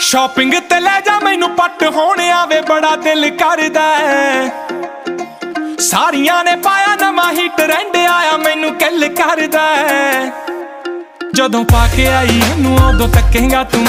shopping ਤੇ ਲੈ ਜਾ, ਮੈਨੂੰ ਪੱਟ ਹੋਣ ਆਵੇ, ਬੜਾ ਦਿਲ ਕਰਦਾ ਸਾਰੀਆਂ ਨੇ ਪਾਇਆ, ਨਵਾਂ ਹੀ ਟ੍ਰੈਂਡ ਆਇਆ, ਮੈਨੂੰ ਕਿੱਲ ਕਰਦਾ ਜਦੋਂ ਪਾ ਕੇ ਆਈ ਇਹਨੂੰ ਉਦੋਂ ਤੱਕੇਗਾ ਤੂੰ